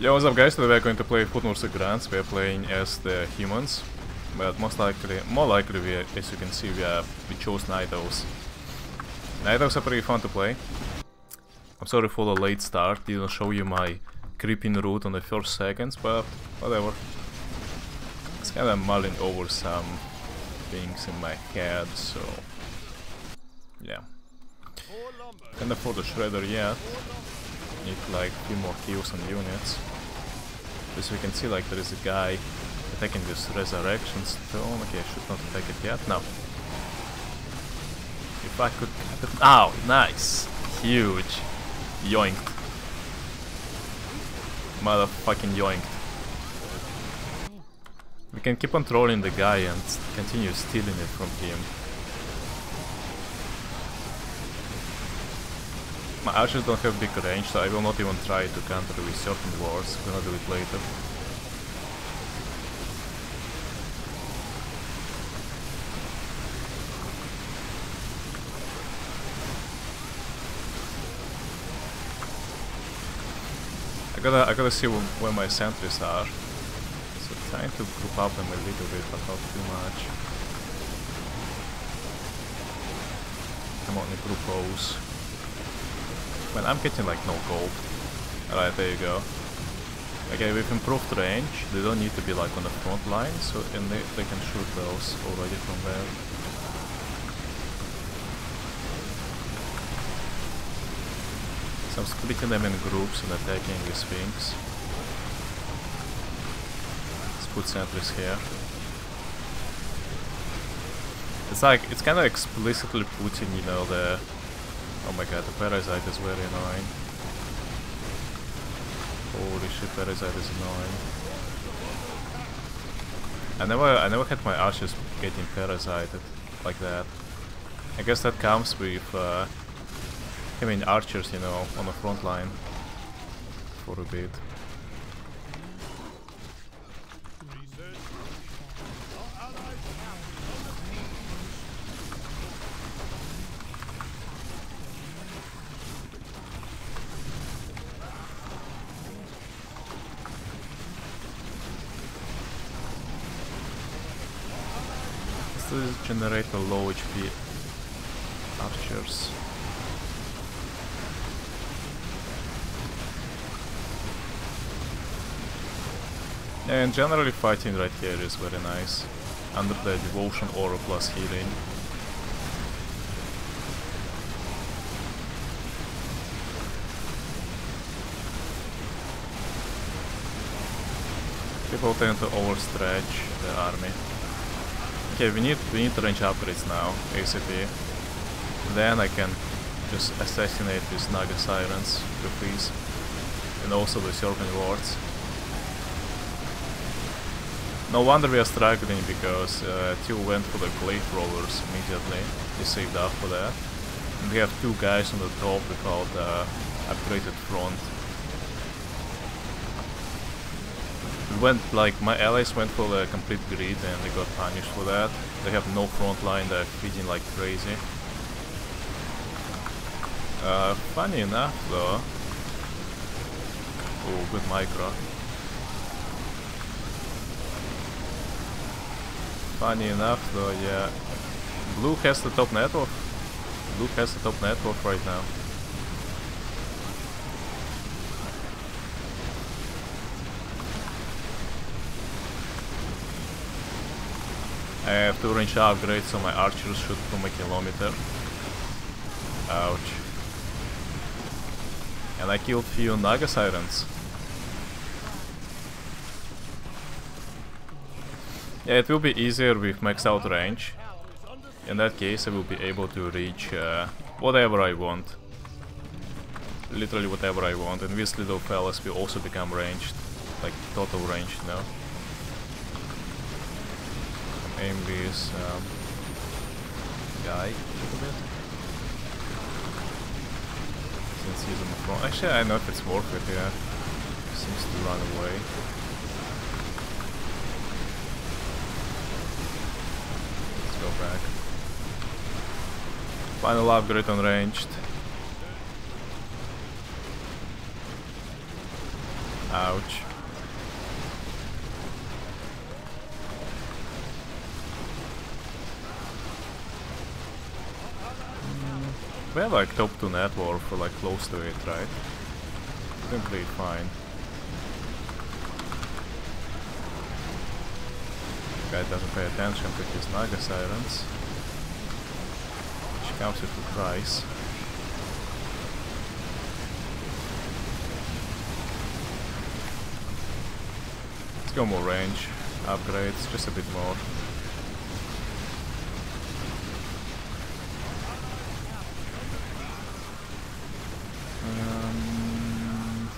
Yo, what's up guys? Today we're going to play Foot Wars Grunts. We're playing as the humans. But most likely, more likely, we as you can see, we, are, we chose Night Elves. Night Elves are pretty fun to play. I'm sorry for the late start, didn't show you my creeping route on the first seconds, but whatever. It's kinda mulling over some things in my head, so... Yeah. Can't afford a shredder yet. Need like few more kills and units. As we can see, like there is a guy attacking this resurrection stone. Okay, I should not attack it yet. No. If I could... Ow! Nice! Huge! Yoinked. Motherfucking yoinked. We can keep on trolling the guy and continue stealing it from him. My archers don't have big range, so I will not even try to counter with Serpent Wards, gonna do it later. I gotta, I gotta see where my sentries are. So trying to group up them a little bit, but not too much. Come on, group O's. Man, I'm getting like no gold. Alright, there you go. Okay, we've improved range, they don't need to be like on the front line, so and they, they can shoot those already from there. So I'm splitting them in groups and attacking the Sphinx. Let's put sentries here. It's like, it's kind of explicitly putting, you know, the Oh my god, the parasite is very annoying. Holy shit, parasite is annoying. I never, I never had my archers getting parasited like that. I guess that comes with uh, having archers, you know, on the front line for a bit. Generate a low HP archers. And generally fighting right here is very nice. Under the devotion aura plus healing. People tend to overstretch the army. Okay, we need we need range upgrades now, ACP. Then I can just assassinate these Naga Sirens with these. And also the Serpent Wards. No wonder we are struggling because uh, Teal went for the Glaive Rollers immediately. He saved up for that. And we have two guys on the top without uh, upgraded front went like my allies went for the complete grid and they got punished for that. They have no front line, they're feeding like crazy. Uh, funny enough though. Oh, good micro. Funny enough though, yeah. Blue has the top network. Blue has the top network right now. I have two range upgrades so my archers shoot from a kilometer. Ouch. And I killed few Naga Sirens. Yeah, it will be easier with maxed out range. In that case I will be able to reach uh, whatever I want. Literally whatever I want. And these little fellas will also become ranged. Like total range, you know aim this um, guy a little bit. Since he's on the front. Actually, I know if it's worth it, yeah. Seems to run away. Let's go back. Final upgrade on ranged. Ouch. We have like top 2 network for like close to it, right? Simply fine. Guy doesn't pay attention to his Naga sirens. Which comes with a price. Let's go more range, upgrades, just a bit more. Um,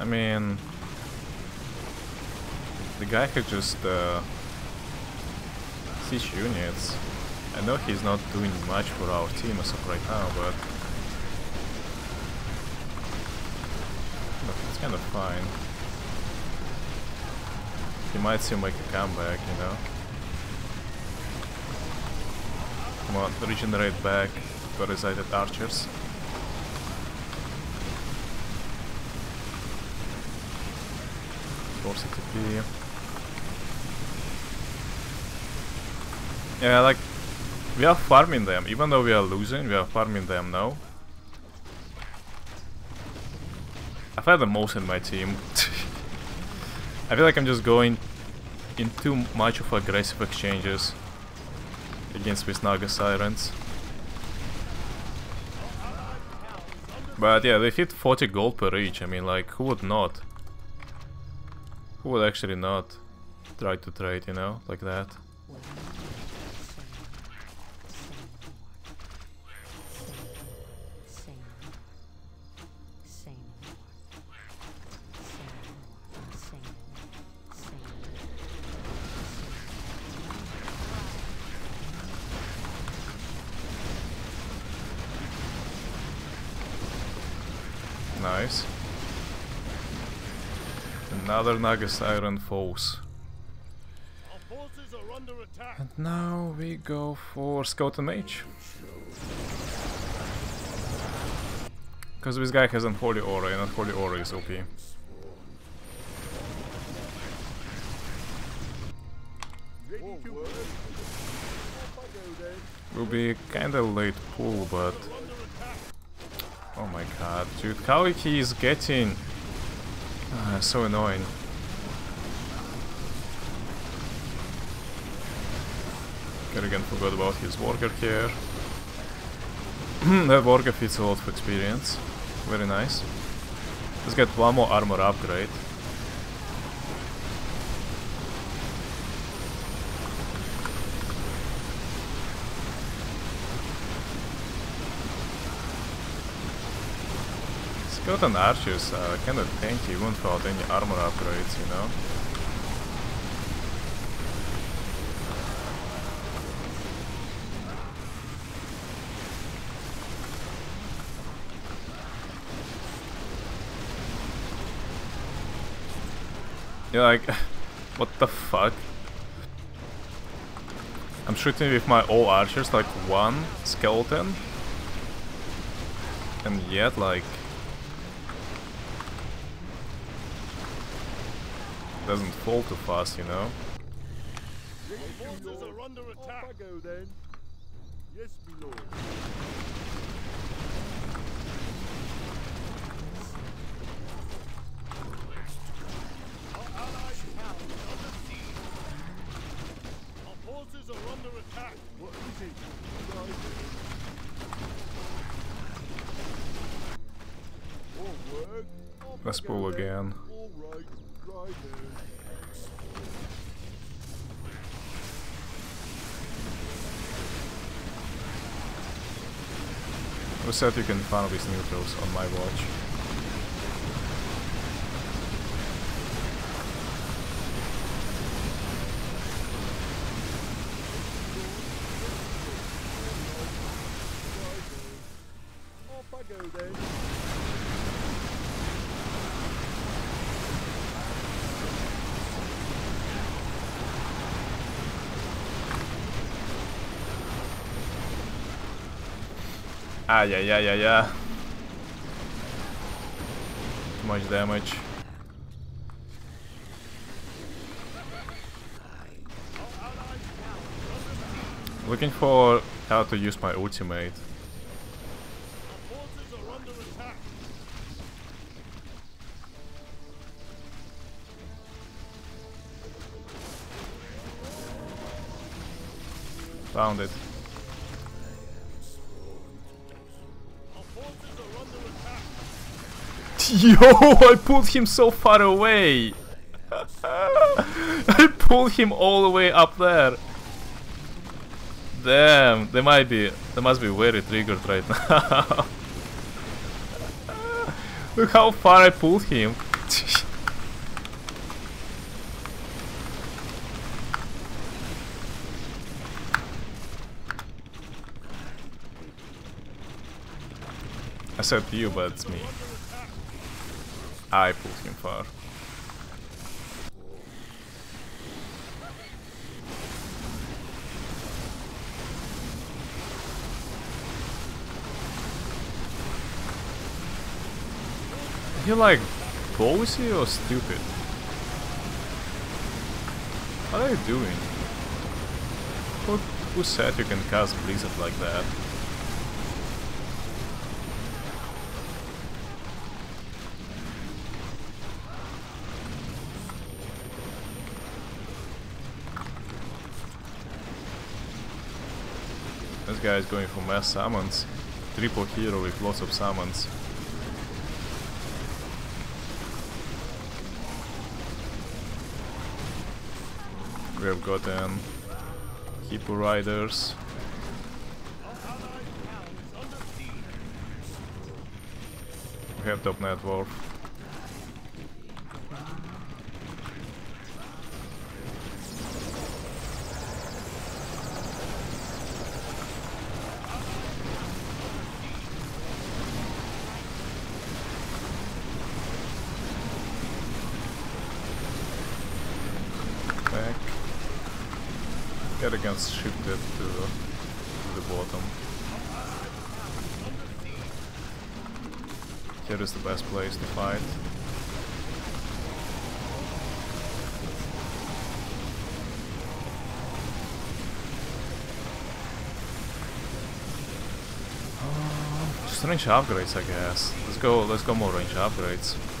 I mean, the guy could just uh, siege units. I know he's not doing much for our team as of right now, but, but it's kind of fine. He might seem like a comeback, you know. Come on, regenerate back to resided archers. Force TP. Yeah, like, we are farming them, even though we are losing, we are farming them now. I've had the most in my team. I feel like I'm just going in too much of aggressive exchanges against these Naga Sirens. But yeah, they hit 40 gold per each, I mean like, who would not? Who would actually not try to trade, you know, like that? Another Naga Siren foes. And now we go for Scout and Mage. Because this guy has Unholy Aura, and Unholy Aura is OP. Will be kinda late pull, but... Oh my god, dude, how he is getting... Uh, so annoying. Kerrigan forgot about his worker here. Hmm, that worker fits a lot of experience. Very nice. Let's get one more armor upgrade. Skeleton archers are kinda tanky even without any armor upgrades, you know? Yeah, like, what the fuck? I'm shooting with my all archers like one skeleton. And yet, like... Doesn't fall too fast, you know? Forces are under Yes, my lord. Our allies' town is under siege. Our forces are under attack. What is it? All work. Off Let's pull again. Then. Who said you can farm these neutrals on my watch? Off I go then. Ah, yeah, yeah, yeah, yeah. Too much damage. Looking for how to use my ultimate. Found it. Yo, I pulled him so far away. I pulled him all the way up there. Damn, they might be, they must be very triggered right now. Look how far I pulled him. I said you, but it's me. I pulled him far. You like ballsy or stupid? What are you doing? Who, who said you can cast Blizzard like that? This guy is going for mass summons. Triple hero with lots of summons. We have gotten Hippo Riders. We have top net worth. Back. Get against shifted to, to the bottom. Here is the best place to fight. Uh, Just range upgrades, I guess. Let's go. Let's go more range upgrades.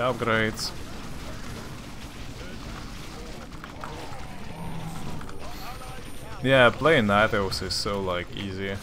Upgrades. Yeah, playing Natos is so like easy.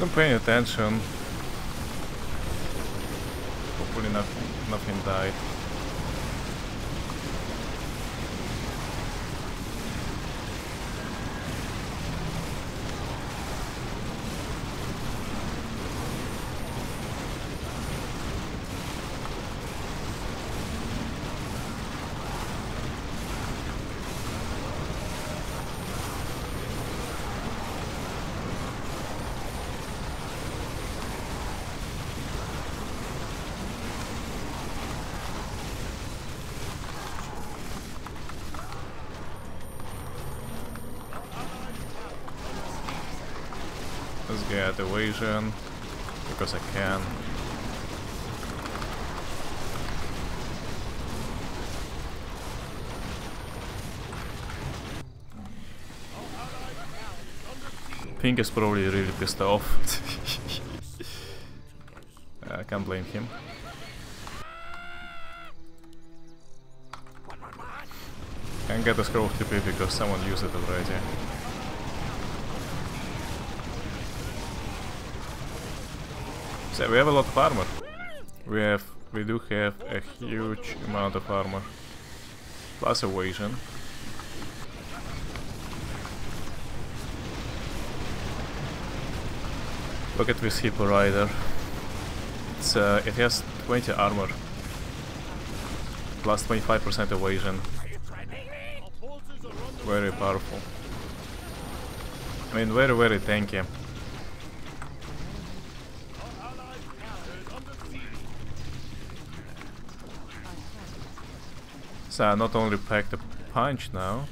Wasn't paying attention. Hopefully not, nothing died. Get evasion because I can. Pink is probably really pissed off. I can't blame him. Can't get a scroll TP because someone used it already. So we have a lot of armor. We have, we do have a huge amount of armor. Plus evasion. Look at this Hippo Rider. It's, uh, it has 20 armor. Plus 25% evasion. Very powerful. I mean, very, very tanky. our allied tower is under siege. So I not only packed a punch now.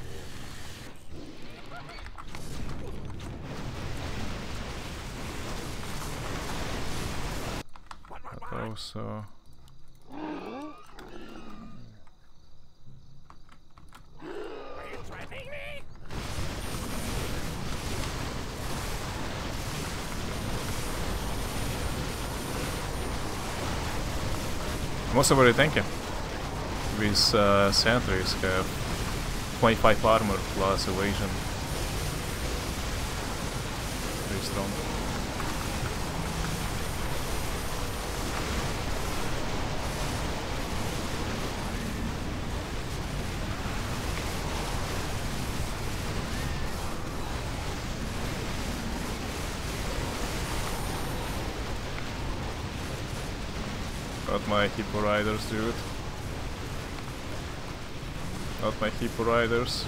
But also... I'm also very tanky. These uh, sentries have 25 armor plus evasion. Very strong. Got my hippo riders, dude. Not my hippo riders.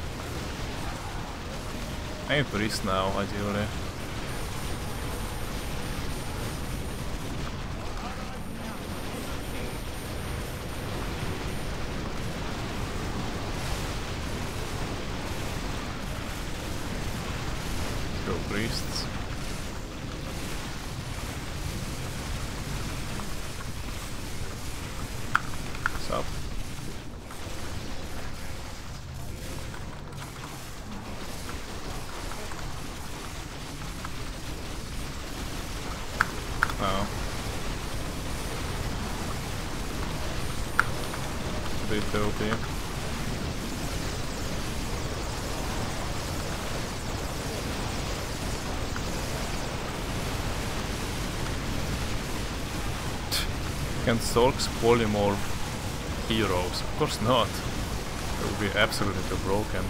I need priest now, ideally. Let's go priests. What's up? Oh. Bit dopey. Can Storks polymorph heroes? Of course not. It would be absolutely broken.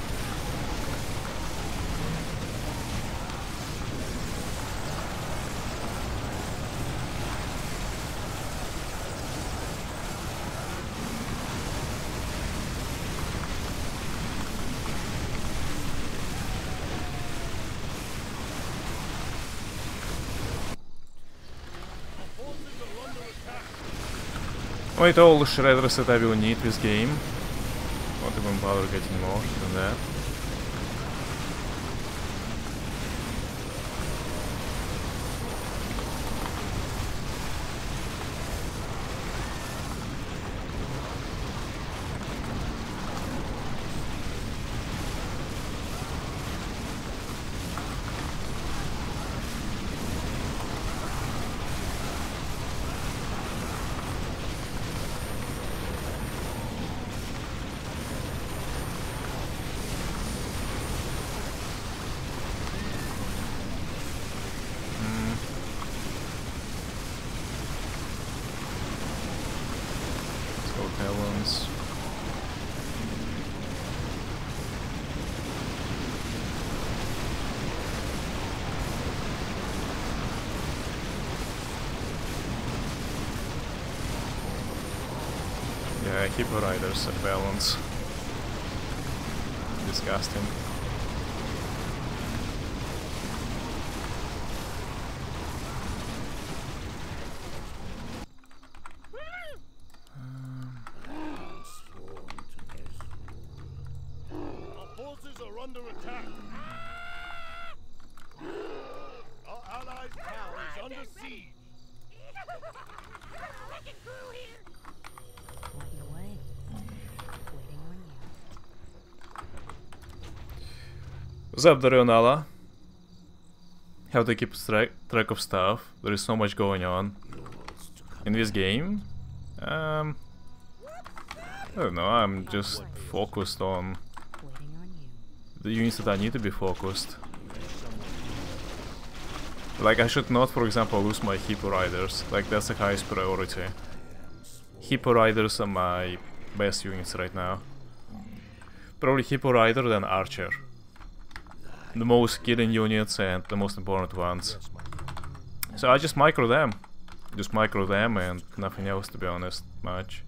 Wait, all the shredders that I will need this game. Won't even bother getting more than that. Hippo Riders at balance. Disgusting. Our forces are under attack. Our allies' town is under siege. Working away. Waiting on you. What's up, Darionala? How to keep track track of stuff? There is so much going on in this game. Um, I don't know. I'm just focused on the units that I need to be focused. Like I should not, for example, lose my Hippo Riders. Like that's the highest priority. Hippo Riders are my best units right now. Probably Hippo Rider then Archer. The most killing units and the most important ones. So I just micro them. Just micro them and nothing else to be honest, much.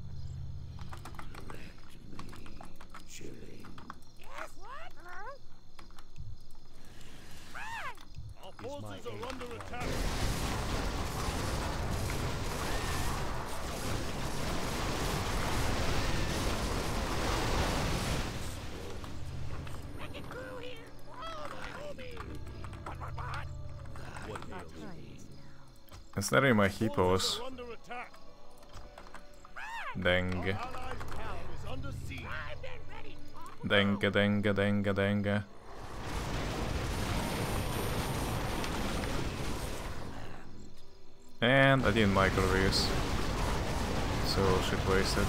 Our forces are under attack. It's not in my hippos. Are under attack. Deng. Allies' town is under siege. Denga denga denga denga. And I didn't micro this. So shit wasted.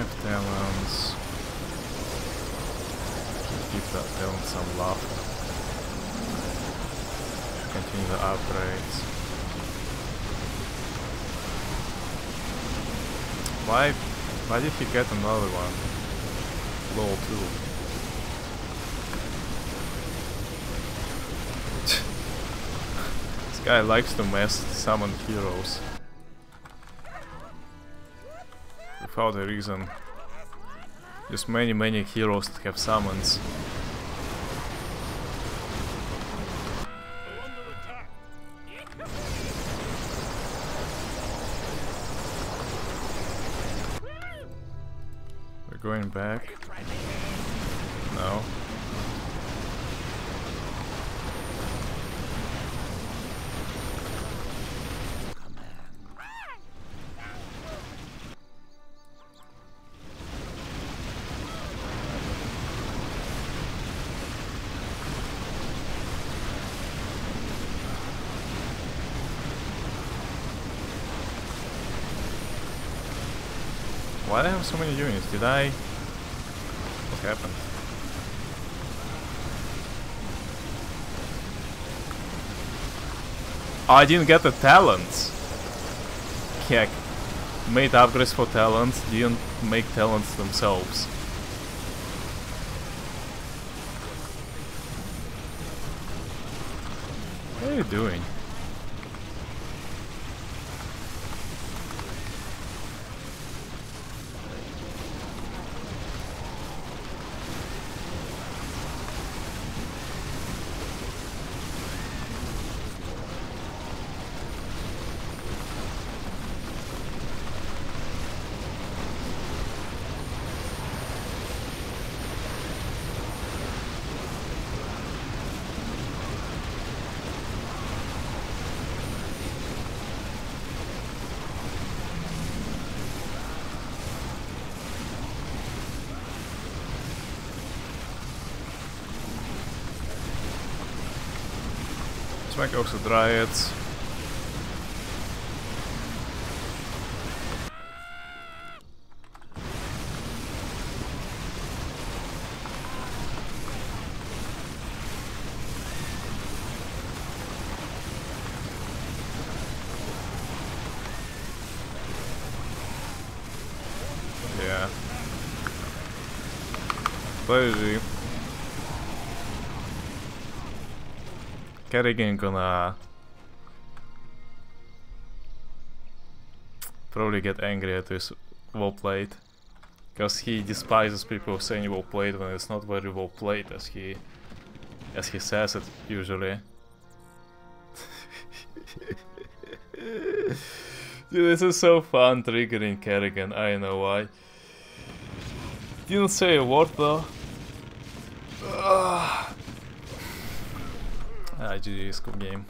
have talents. Give that talent some love. Continue the upgrades. Why why did he get another one? Lol too. this guy likes to mess summon heroes. without a reason. Just many many heroes that have summons. Going back. Why do I have so many units? Did I... What happened? Oh, I didn't get the talents! Heck. Made upgrades for talents, didn't make talents themselves. What are you doing? tak ook zo draai het... Ja. Crazy. Kerrigan gonna probably get angry at this well played. Because he despises people saying well played when it's not very well played as he as he says it usually. Dude, this is so fun triggering Kerrigan, I know why. Didn't say a word though. Ah. Ah, GG's good game.